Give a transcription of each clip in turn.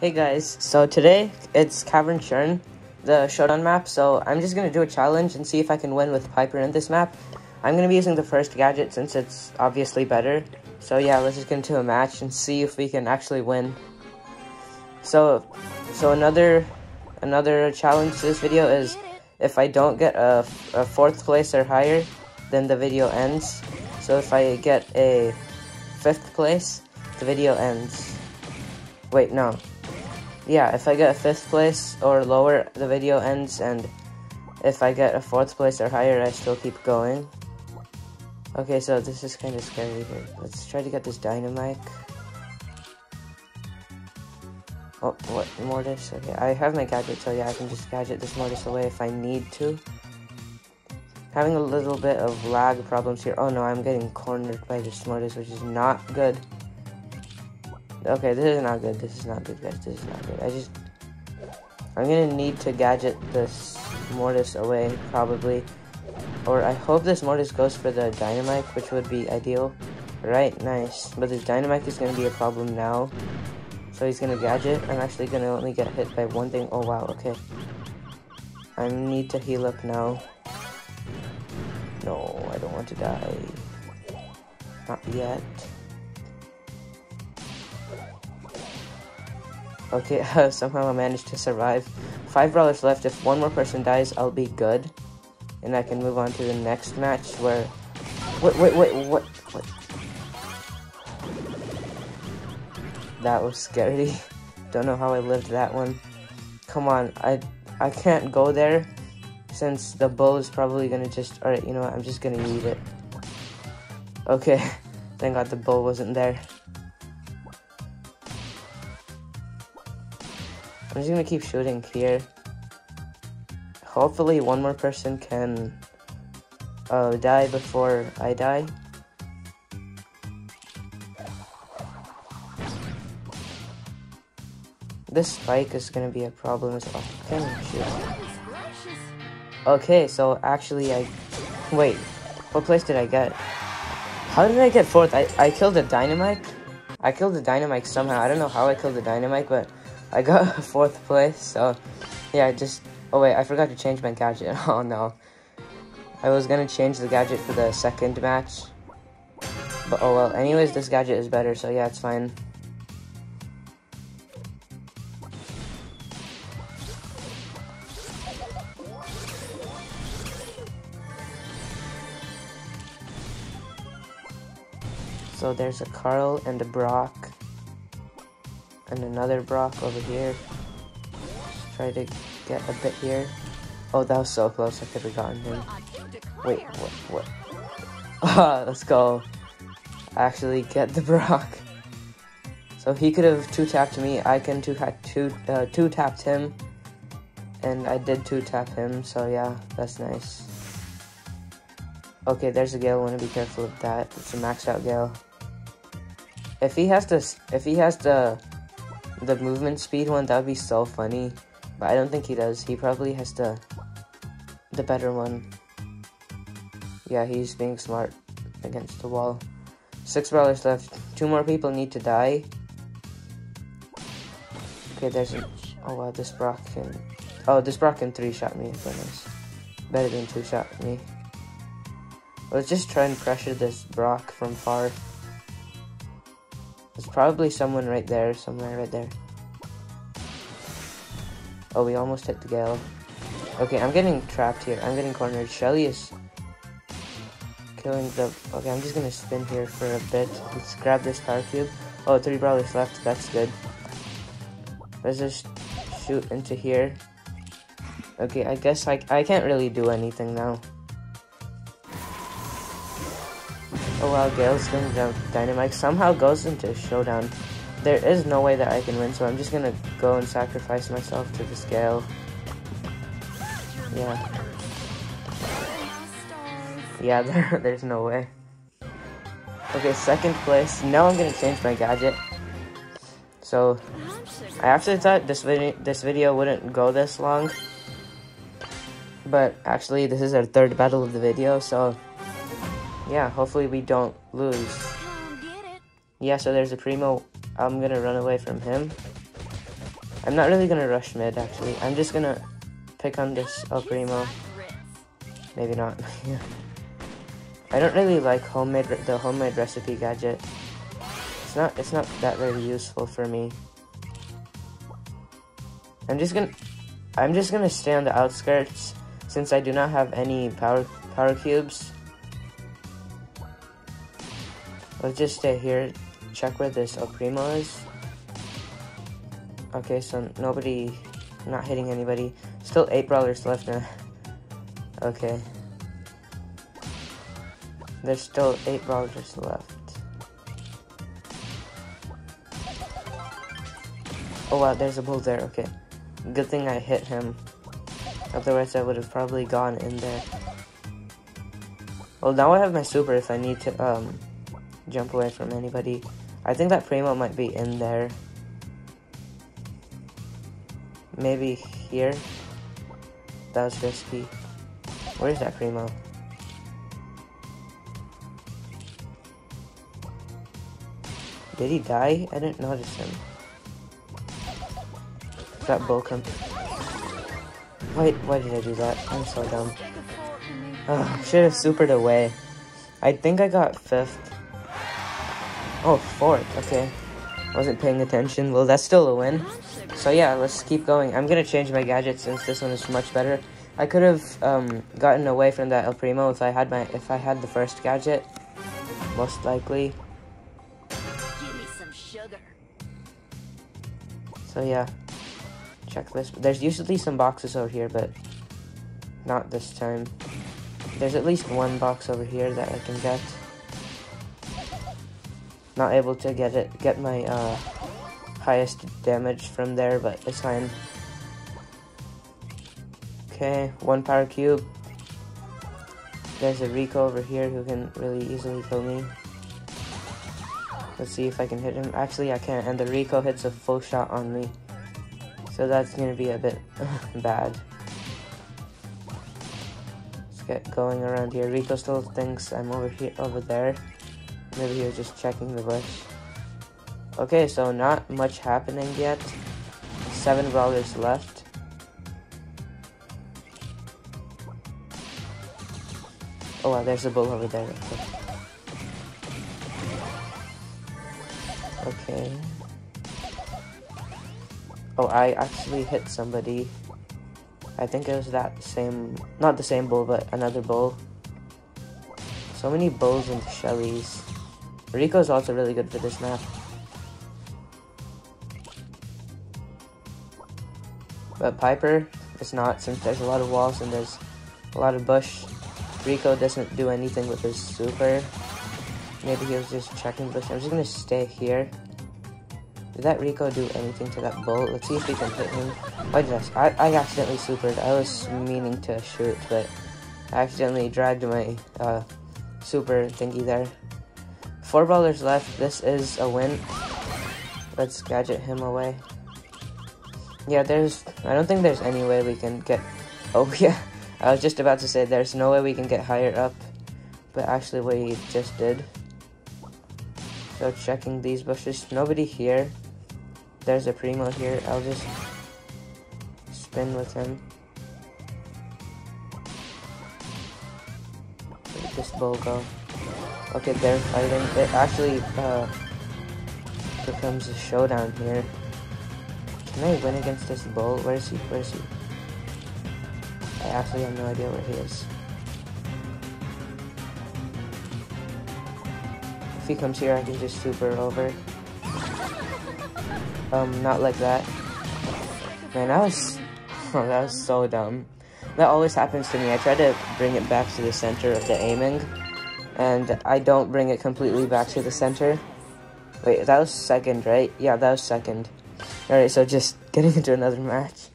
Hey guys, so today it's Cavern Churn, the showdown map, so I'm just gonna do a challenge and see if I can win with Piper in this map. I'm gonna be using the first gadget since it's obviously better. So yeah, let's just get into a match and see if we can actually win. So, so another, another challenge to this video is if I don't get a, a fourth place or higher, then the video ends. So if I get a fifth place, the video ends. Wait, no yeah, if I get a fifth place or lower, the video ends, and if I get a fourth place or higher, I still keep going. Okay, so this is kind of scary here. Let's try to get this Dynamike. Oh, what? Mortis? Okay, I have my gadget, so yeah, I can just gadget this Mortis away if I need to. Having a little bit of lag problems here. Oh no, I'm getting cornered by this Mortis, which is not good. Okay, this is not good. This is not good, guys. This is not good. I just... I'm gonna need to gadget this Mortis away, probably. Or I hope this Mortis goes for the Dynamike, which would be ideal. Right, nice. But this Dynamike is gonna be a problem now. So he's gonna gadget. I'm actually gonna only get hit by one thing. Oh, wow, okay. I need to heal up now. No, I don't want to die. Not yet. Okay, uh, somehow I managed to survive. Five brawlers left. If one more person dies, I'll be good. And I can move on to the next match where... Wait, wait, wait, what? what? That was scary. Don't know how I lived that one. Come on, I I can't go there since the bull is probably gonna just... Alright, you know what, I'm just gonna eat it. Okay, thank god the bull wasn't there. I'm just gonna keep shooting here. Hopefully one more person can uh, die before I die. This spike is gonna be a problem as well. Okay, so actually I... Wait, what place did I get? How did I get fourth? I, I killed a Dynamike? I killed the Dynamike somehow. I don't know how I killed the Dynamike, but I got fourth place, so yeah, I just, oh wait, I forgot to change my gadget, oh no. I was gonna change the gadget for the second match, but oh well, anyways, this gadget is better, so yeah, it's fine. So there's a Carl and a Brock. And another Brock over here. Just try to get a bit here. Oh, that was so close. I could have gotten him. Wait, what? What? Ah, let's go. Actually, get the Brock. So he could have two tapped me. I can two two uh, two tapped him, and I did two tap him. So yeah, that's nice. Okay, there's a Gale. Want to be careful of that. It's a maxed out Gale. If he has to, if he has to the movement speed one, that would be so funny. But I don't think he does. He probably has to... The better one. Yeah, he's being smart against the wall. Six brawlers left. Two more people need to die. Okay, there's an... Oh wow, this Brock can... Oh, this Brock can three-shot me. Goodness. Better than two-shot me. Let's just try and pressure this Brock from far. There's probably someone right there, somewhere right there. Oh, we almost hit the gale. Okay, I'm getting trapped here. I'm getting cornered. Shelly is killing the... Okay, I'm just gonna spin here for a bit. Let's grab this power cube. Oh, three brawlers left. That's good. Let's just shoot into here. Okay, I guess I, I can't really do anything now. Gale's going down Dynamike somehow goes into Showdown. There is no way that I can win, so I'm just gonna go and sacrifice myself to this Gale. Yeah. Yeah, there, there's no way. Okay, second place. Now I'm gonna change my gadget. So, I actually thought this video this video wouldn't go this long, but actually this is our third battle of the video, so yeah, hopefully we don't lose. Yeah, so there's a Primo. I'm gonna run away from him. I'm not really gonna rush mid, actually. I'm just gonna pick on this El Primo. Maybe not. I don't really like homemade the homemade recipe gadget. It's not it's not that very useful for me. I'm just gonna I'm just gonna stay on the outskirts since I do not have any power power cubes. Let's just stay here, check where this Primo is. Okay, so nobody, not hitting anybody. Still eight brawlers left now. Okay. There's still eight brawlers left. Oh wow, there's a bull there, okay. Good thing I hit him. Otherwise I would have probably gone in there. Well, now I have my super if I need to um, jump away from anybody. I think that Primo might be in there. Maybe here. That was risky. Where's that Primo? Did he die? I didn't notice him. That bull come. Wait, why did I do that? I'm so dumb. Oh, should have supered away. I think I got fifth. Oh, fourth. Okay. Wasn't paying attention. Well, that's still a win. So yeah, let's keep going. I'm gonna change my gadget since this one is much better. I could have um, gotten away from that El Primo if I had my if I had the first gadget, most likely. So yeah, checklist. There's usually some boxes over here, but not this time. There's at least one box over here that I can get. Not able to get it, get my uh, highest damage from there, but it's fine. Okay, one power cube. There's a Rico over here who can really easily kill me. Let's see if I can hit him. Actually, I can't, and the Rico hits a full shot on me. So that's gonna be a bit bad. Let's get going around here. Rico still thinks I'm over here, over there. Maybe he was just checking the bush. Okay, so not much happening yet. Seven brawlers left. Oh wow, there's a bull over there. Okay. Oh, I actually hit somebody. I think it was that same, not the same bull, but another bull. So many bulls and Shellys. Rico's also really good for this map. But Piper is not, since there's a lot of walls and there's a lot of bush. Rico doesn't do anything with his super. Maybe he was just checking bush. I'm just gonna stay here. Did that Rico do anything to that bull? Let's see if we can hit him. Why did I? I, I accidentally supered. I was meaning to shoot, but I accidentally dragged my uh, super thingy there. Four brawlers left. This is a win. Let's gadget him away. Yeah, there's... I don't think there's any way we can get... Oh, yeah. I was just about to say there's no way we can get higher up. But actually what we just did. So checking these bushes. Nobody here. There's a Primo here. I'll just spin with him. Did this bull go? Okay, they're fighting. It actually uh, becomes a showdown here. Can I win against this bull? Where is he? Where is he? I actually have no idea where he is. If he comes here, I can just super over. Um, not like that. Man, that was... Oh, that was so dumb. That always happens to me. I try to bring it back to the center of the aiming, and I don't bring it completely back to the center. Wait, that was second, right? Yeah, that was second. Alright, so just getting into another match.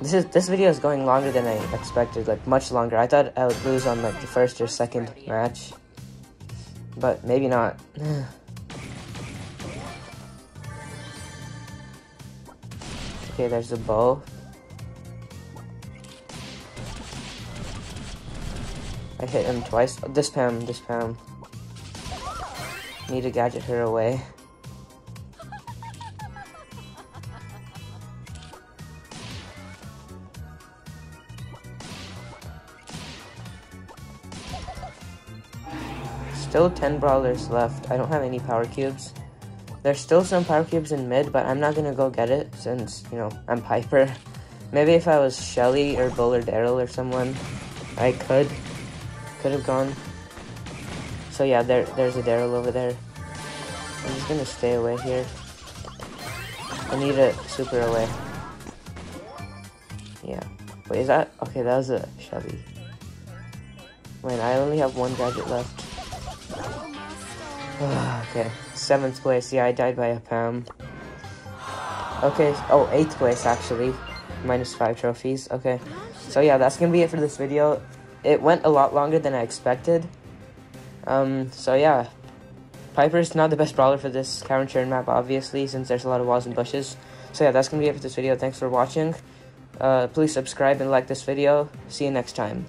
This is this video is going longer than I expected, like much longer. I thought I would lose on like the first or second match. But maybe not. okay, there's the Bo. I hit him twice. This Pam, this Pam. Need to gadget her away. Still 10 brawlers left. I don't have any power cubes. There's still some power cubes in mid, but I'm not gonna go get it since, you know, I'm Piper. Maybe if I was Shelly or Bull or Darryl or someone, I could, could have gone. So yeah, there, there's a Darryl over there. I'm just gonna stay away here. I need a super away. Yeah. Wait, is that? Okay, that was a Shelly. Wait, I only have one gadget left. okay, seventh place. Yeah, I died by a Pam. Okay, oh, eighth place actually. Minus five trophies. Okay, so yeah, that's gonna be it for this video. It went a lot longer than I expected. Um, so yeah. Piper's not the best brawler for this Cavern Churn map, obviously, since there's a lot of walls and bushes. So yeah, that's gonna be it for this video. Thanks for watching. Uh, please subscribe and like this video. See you next time.